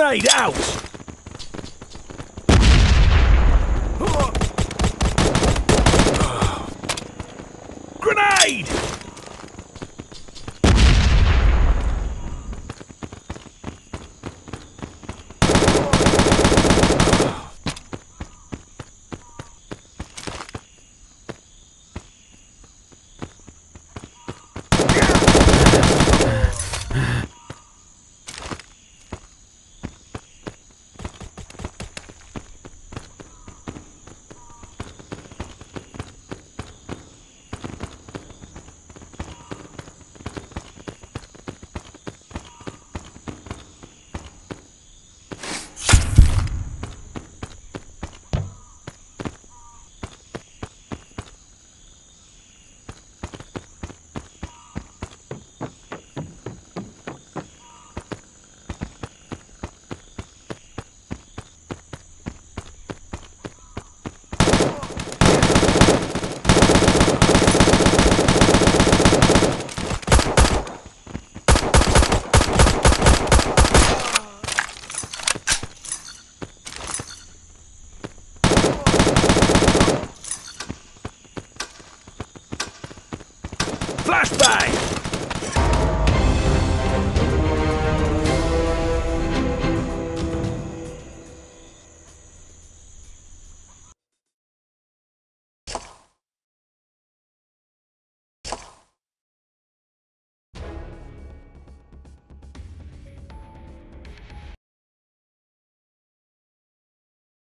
Grenade out!